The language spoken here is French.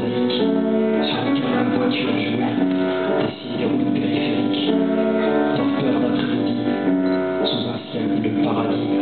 sur lequel la voiture jouait, dessine des routes périphériques, torpeur d'après-midi, sous un ciel de paradis.